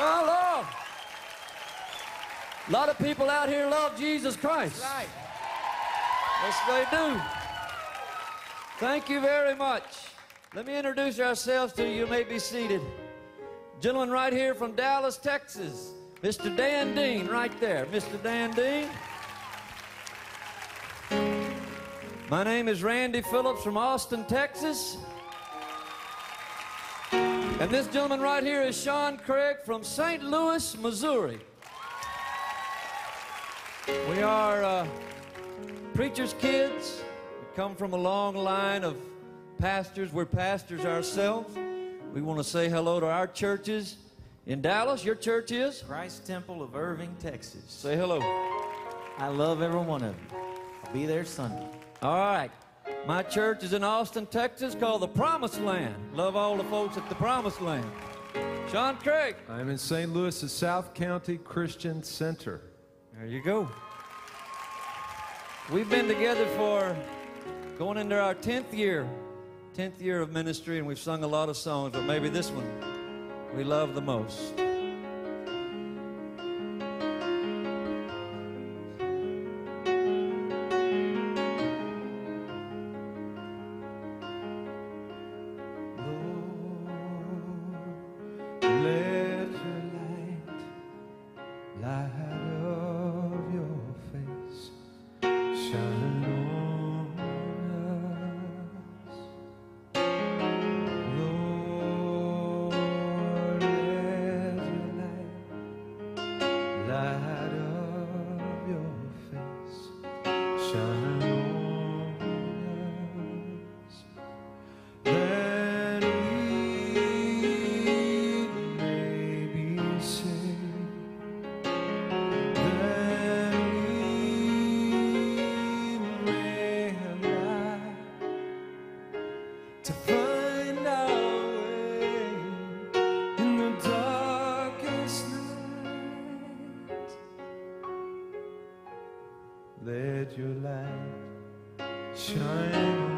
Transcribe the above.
Oh Lord, A lot of people out here love Jesus Christ. That's right. Yes, they do. Thank you very much. Let me introduce ourselves to you. You may be seated. Gentleman right here from Dallas, Texas, Mr. Dan Dean, right there. Mr. Dan Dean. My name is Randy Phillips from Austin, Texas. And this gentleman right here is Shawn Craig from St. Louis, Missouri. We are uh, preacher's kids. We come from a long line of pastors. We're pastors ourselves. We want to say hello to our churches in Dallas. Your church is? Christ Temple of Irving, Texas. Say hello. I love every one of you. I'll be there Sunday. All right. My church is in Austin, Texas, called the Promised Land. Love all the folks at the Promised Land. Shawn Craig. I'm in St. Louis at South County Christian Center. There you go. We've been together for going into our 10th year, 10th year of ministry, and we've sung a lot of songs, but maybe this one we love the most. Shine on us. Lord, your light, light of your face, shine Let your light shine